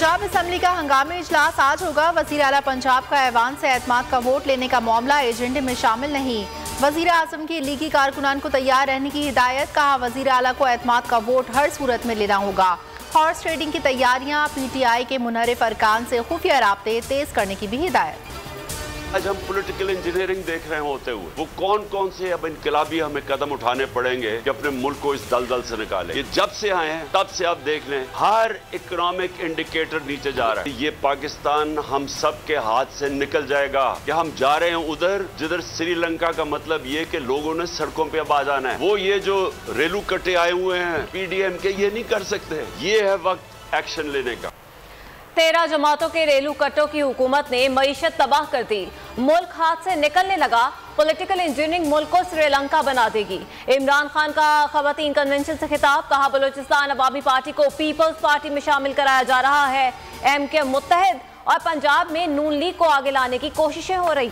Punjab assembly का हंगामी इजलास आज होगा। वज़ीर अला पंजाब का ऐवान से एतमाद का वोट लेने का मामला एजेंडे में शामिल नहीं। वज़ीर अजम की लीगी कारकुनान को तैयार रहने की हिदायत, कहा वज़ीर अला को एतमाद का वोट हर सूरत में लेना होगा। हॉर्स ट्रेडिंग की तैयारियाँ, पीटीआई के मुनहरफ अरकान से खुफिया रबते तेज करने की भी हिदायत। आज हम पॉलिटिकल इंजीनियरिंग देख रहे होते हुए। वो कौन कौन से अब इनकलाबी हमें कदम उठाने पड़ेंगे कि अपने मुल्क को इस दलदल से निकाले। ये जब से आए हैं, तब से आप देख लें हर इकोनॉमिक इंडिकेटर नीचे जा रहा है। ये पाकिस्तान हम सब के हाथ से निकल जाएगा। कि हम जा रहे हैं उधर? जिधर श्रीलंका का मतलब ये कि लोगों ने सड़कों पे अब आ जाना है। वो ये जो रेलू कटे आए हुए हैं पीडीएम के, ये नहीं कर सकते। ये है वक्त एक्शन लेने का। तेरह जमातों के रेलू कट्टों की हुकूमत ने मीशत तबाह कर दी। मुल्क हाथ से निकलने लगा पॉलिटिकल इंजीनियरिंग मुल्क को श्रीलंका बना देगी। इमरान खान का खवतीन कन्वेंशन से खिताब, कहा बलोचिस्तान अवामी पार्टी को पीपल्स पार्टी में शामिल कराया जा रहा है। एम के मुतहद और पंजाब में नून लीग को आगे लाने की कोशिशें हो रही।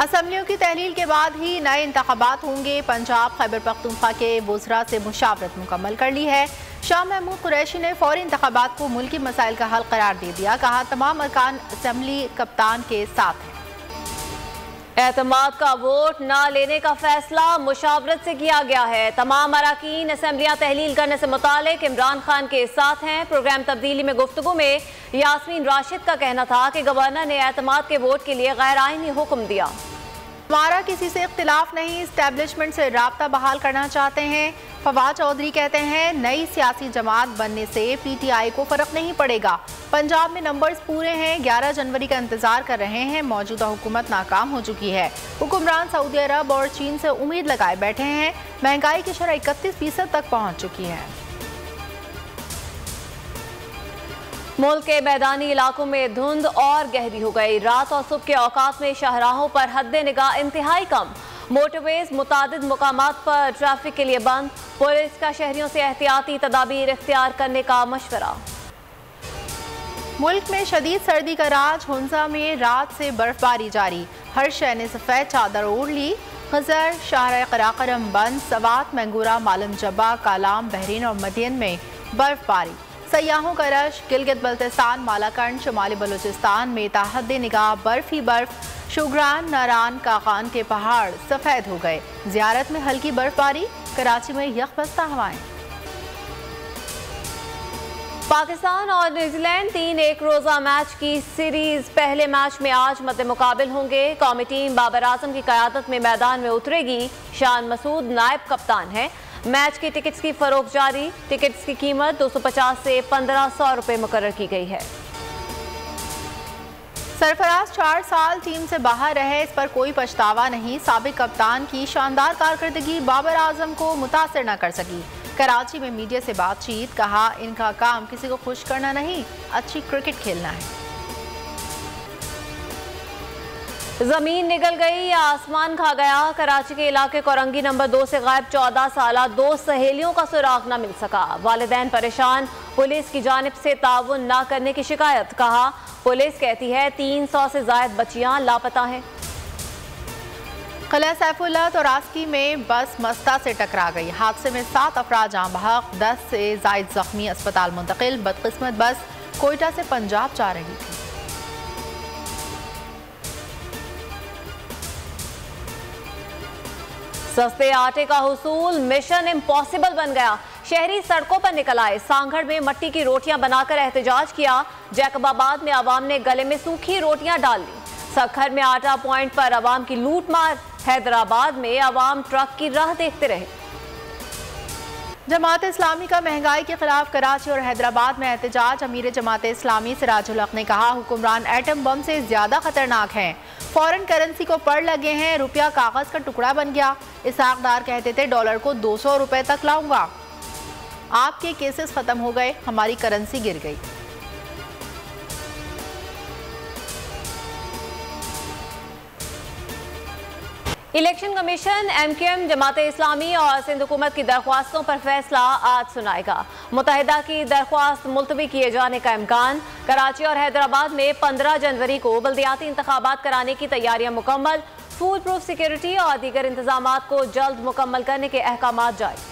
असम्बलियों की तहलील के बाद ही नए इंतबात होंगे। पंजाब खैबर पख्तूनख्वा के बुजरा से मुशावरत मुकम्मल कर ली है। शाह महमूद कुरैशी ने फौरी इंतबात को मुल्की मसाइल का हल करार दे दिया। कहा, तमाम अरकान असम्बली कप्तान के साथ हैं। एतमाद का वोट न लेने का फैसला मुशावरत से किया गया है। तमाम अरकान असम्बलियाँ तहलील करने से मुतालिक इमरान खान के साथ हैं। प्रोग्राम तब्दीली में गुफ्तु में यासमीन राशिद का कहना था कि गवर्नर ने एतमाद के वोट के लिए गैर आइनी हुक्म दिया। हमारा किसी से इख्तिलाफ नहीं इस्टेब्लिशमेंट से रबता बहाल करना चाहते हैं। फवाद चौधरी कहते हैं, नई सियासी जमात बनने से पीटीआई को फ़र्क नहीं पड़ेगा। पंजाब में नंबर्स पूरे हैं 11 जनवरी का इंतज़ार कर रहे हैं, मौजूदा हुकूमत नाकाम हो चुकी है। हुक्मरान सऊदी अरब और चीन से उम्मीद लगाए बैठे हैं, महँगाई की शरह इकतीस फ़ीसद तक पहुँच चुकी है। मुल्क के मैदानी इलाकों में धुंध और गहरी हो गई। रात और सुबह के औकात में शाहराहों पर हद निगाह इंतहाई कम। मोटरवेज मुताद मकाम पर ट्रैफ़िक के लिए बंद। पुलिस का शहरियों से एहतियाती तदाबीर इख्तियार करने का मशवरा। मुल्क में शदीद सर्दी का राज हंसा में रात से बर्फबारी जारी। हर शह ने सफ़ेद चादर ओढ़ ली। खजर, शाहरा कराकरम बंद। सवात, मैंगूरा, मालम, जब्बा, कालाम, बहरीन और मदियन में बर्फबारी। सयाहों का रश, गिलगित बल्तिस्तान, मालाकंड, शुमाली बलूचिस्तान में ताहद निगाह, बर्फ़ ही बर्फ़, शुगरान, नारान काकान के पहाड़ सफ़ेद हो गए। जियारत में हल्की बर्फबारी, कराची में यकबस्ता हवाएँ। पाकिस्तान और न्यूजीलैंड तीन एक रोजा मैच की सीरीज़, पहले मैच में आज मद मुकाबल होंगे। कौमी टीम बाबर आज़म की क्यादत में मैदान में उतरेगी। शान मसूद नायब कप्तान है। मैच की टिकट्स की फरोख जारी। टिकट्स की कीमत 250 से 1500 रुपए मुकर की गई है। सरफराज चार साल टीम से बाहर रहे, इस पर कोई पछतावा नहीं। सबक कप्तान की शानदार कारकर्दगी बाबर आज़म को मुतासर न कर सकी। कराची में मीडिया से बातचीत, कहा, इनका काम किसी को खुश करना नहीं, अच्छी क्रिकेट खेलना है। ज़मीन निकल गई या आसमान खा गया। कराची के इलाके कोरंगी नंबर दो से गायब चौदह साल दो सहेलियों का सुराग न मिल सका। वालदेन परेशान, पुलिस की जानब से ताउन न करने की शिकायत, कहा। पुलिस कहती है, तीन सौ से जायद बच्चियाँ लापता हैं। कला सैफुल्ला तो रास्की में बस मस्ता से टकरा गई। हादसे में सात अफराज जाम बहक, दस से जायद जख्मी अस्पताल मुंतकिल, बदकस्मत बस कोयटा से पंजाब जा रही थी। सस्ते आटे का हुसूल मिशन इम्पॉसिबल बन गया। शहरी सड़कों पर निकल आए। सांगड़ में मट्टी की रोटियाँ बनाकर एहतजाज किया। जैकबाबाद में आवाम ने गले में सूखी रोटियाँ डाल ली सखर में आटा पॉइंट पर आवाम की लूट मार हैदराबाद में आवाम ट्रक की राह देखते रहे। जमात इस्लामी का महँगाई के खिलाफ कराची और हैदराबाद में एहतजाज। अमीर जमात इस्लामी सिराजुल हक ने कहा, हुक्मरान एटम बम से ज़्यादा खतरनाक हैं। फॉरेन करेंसी को पड़ लगे हैं, रुपया कागज़ का टुकड़ा बन गया। इसहाकदार कहते थे, डॉलर को दो सौ रुपए तक लाऊँगा। आपके केसेस खत्म हो गए, हमारी करेंसी गिर गई। Election commission MKM Jamaat Islami और सिंध हुकूमत की दरख्वास्तों पर फैसला आज सुनाएगा। मुतहदा की दरख्वास्त मुलतवी किए जाने का इम्कान। कराची और हैदराबाद में पंद्रह जनवरी को बल्दियाती इंतबात कराने की तैयारियाँ मुकम्मल। फूल प्रूफ सिक्योरिटी और दीगर इंतज़ाम को जल्द मुकम्मल करने के अहकाम जारी।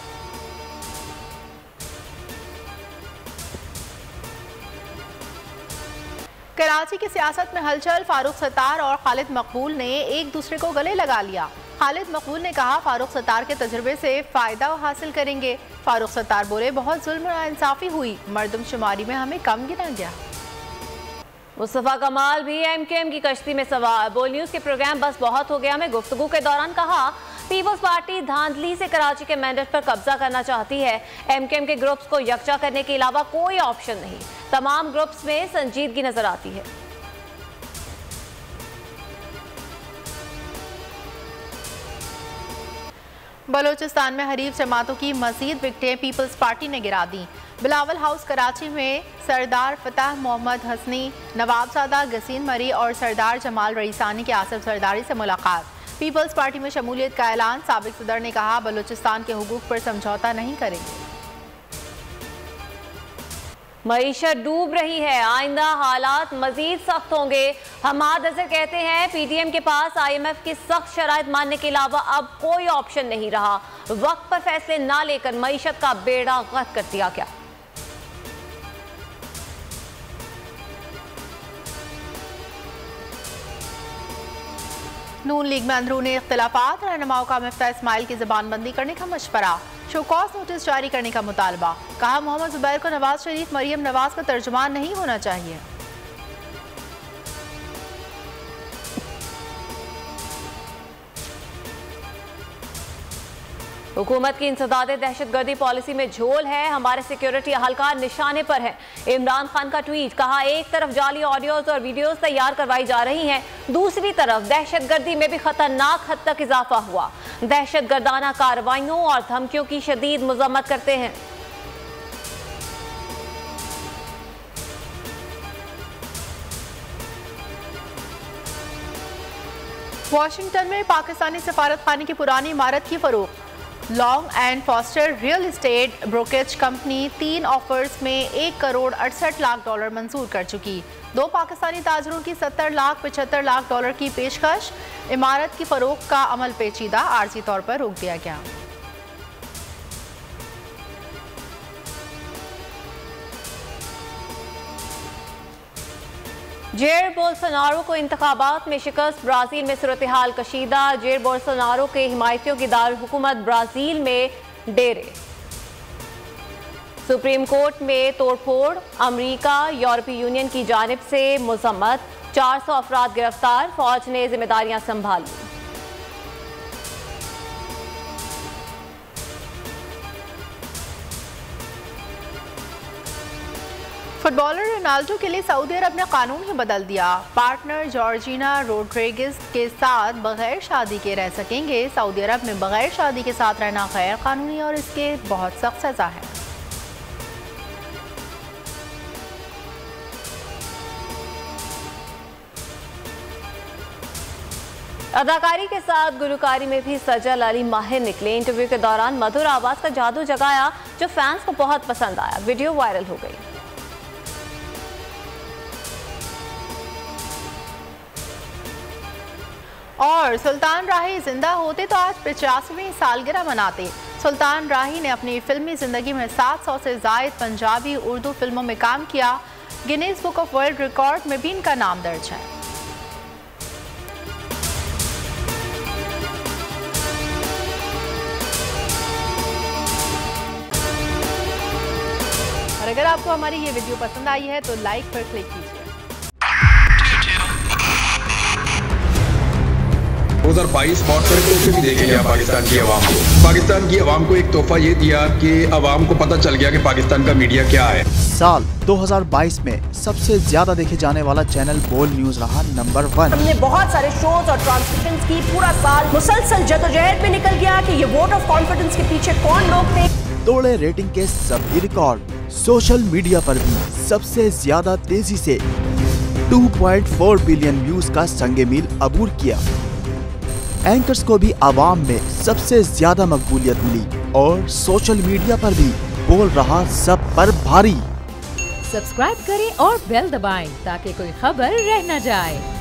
कराची की सियासत में हलचल, फारूक सत्तार और खालिद मकबूल ने एक दूसरे को गले लगा लिया। खालिद मकबूल ने कहा, फारूक सत्तार के तजर्बे से फ़ायदा हासिल करेंगे। फारूक सत्तार बोले, बहुत जुल्म और इंसाफी हुई। मरदमशुमारी में हमें कम गिना गया। मुस्तफ़ा कमाल भी एम के एम की कश्ती में सवार। बोल न्यूज़ के प्रोग्राम बस बहुत हो गया। में गुफ्तु के दौरान कहा पीपल्स पार्टी धांधली से कराची के मैंडेट पर कब्जा करना चाहती है। एम के एम के ग्रुप्स को यकजा करने के अलावा कोई ऑप्शन नहीं। तमाम ग्रुप्स में संजीदगी नज़र आती है। बलोचिस्तान में हरीफ जमातों की मजीद विकटें पीपल्स पार्टी ने गिरा दी। बिलावल हाउस कराची में सरदार फतेह मोहम्मद हसनी, नवाबजादा गसीन मरी और सरदार जमाल रईसानी के आसफ सरदारी से मुलाकात। पीपल्स पार्टी में शमूलियत का ऐलान, सबक सदर ने कहा, बलूचिस्तान के हकूक पर समझौता नहीं करेंगे। मीशत डूब रही है, आइंदा हालात मजीद सख्त होंगे। हमाद अजहर कहते हैं, पीटीएम के पास आईएमएफ की सख्त शराइत मानने के अलावा अब कोई ऑप्शन नहीं रहा। वक्त पर फैसले ना लेकर मीशत का बेड़ा गर्क कर दिया गया। नून लीग में अंदरूनी इख्तलाफात रहनुमाओं का मफ्ता इसमाइल की जबानबंदी करने का मशवरा। शोकॉस नोटिस जारी करने का मुतालबा। कहा, मोहम्मद जुबैर को नवाज़ शरीफ मरियम नवाज़ का तर्जुमान नहीं होना चाहिए। हुकूमत की इंसदाद दहशत गर्दी पॉलिसी में झोल है, हमारे सिक्योरिटी अहलकार निशाने पर है। इमरान खान का ट्वीट, कहा, एक तरफ़ जाली ऑडियोज और वीडियोज़ तैयार करवाई जा रही हैं, दूसरी तरफ़ दहशत गर्दी में भी खतरनाक हद तक इजाफा हुआ। दहशत गर्दाना कार्रवाइयों और धमकियों की शदीद मजम्मत करते हैं। वाशिंगटन में पाकिस्तानी सफारत खाने की पुरानी इमारत की फरोख्त। Long and foster real estate brokerage company तीन ऑफर्स में एक करोड़ अड़सठ लाख डॉलर मंजूर कर चुकी। दो पाकिस्तानी ताजरों की सत्तर लाख पचहत्तर लाख डॉलर की पेशकश। इमारत की फरोख का अमल पेचीदा, आर्जी तौर पर रोक दिया गया। जेर बोलसनारो को इंतबात में शिकस्त, ब्राज़ील में सूरत हाल कशीदा। जेर बोलसनारो के हिमायतियों की दारकूमत ब्राज़ील में डेरे। सुप्रीम कोर्ट में तोड़फोड़, अमरीका, यूरोपीय यूनियन की जानब से मजम्मत। 400 अफराद गिरफ़्तार, फौज ने जिम्मेदारियाँ संभाली। फुटबॉलर रोनाल्डो के लिए सऊदी अरब ने कानून ही बदल दिया। पार्टनर जॉर्जिना रोड्रिगिस के साथ बगैर शादी के रह सकेंगे। सऊदी अरब में बगैर शादी के साथ रहना गैर कानूनी और इसके बहुत सख्त सजा है। अदाकारी के साथ गुलकारी में भी सजल अली माहिर निकले। इंटरव्यू के दौरान मधुर आवाज़ का जादू जगाया, जो फैंस को बहुत पसंद आया। वीडियो वायरल हो गई। और सुल्तान राही ज़िंदा होते तो आज पचासवीं सालगिरह मनाते। सुल्तान राही ने अपनी फिल्मी ज़िंदगी में 700 से जायद पंजाबी उर्दू फ़िल्मों में काम किया। Guinness book of world record में भी इनका नाम दर्ज है। और अगर आपको हमारी ये वीडियो पसंद आई है तो लाइक पर क्लिक कीजिए। 2022 बहुत सारे तोहफे भी देखे गया पाकिस्तान की आवाम को। पाकिस्तान की आवाम को एक तोहफा ये दिया कि आवाम को पता चल गया कि पाकिस्तान का मीडिया क्या है। साल 2022 में सबसे ज़्यादा देखे जाने वाला चैनल बोल न्यूज़ रहा नंबर वन। हमने बहुत सारे शोज़ और ट्रांसमिशन की पूरा साल मुसलसल जदोजहद में निकल गया कि ये वोट ऑफ़ कॉन्फिडेंस के पीछे कौन लोग थे तोड़े रेटिंग के सभी रिकॉर्ड सोशल मीडिया पर भी सबसे ज़्यादा तेज़ी से 2.4 बिलियन व्यूज़ का संगे मील अबूर किया। एंकर्स को भी आवाम में सबसे ज़्यादा मकबूलियत मिली और सोशल मीडिया पर भी बोल रहा सब पर भारी। सब्सक्राइब करें और बेल दबाएँ ताकि कोई खबर रह न जाए।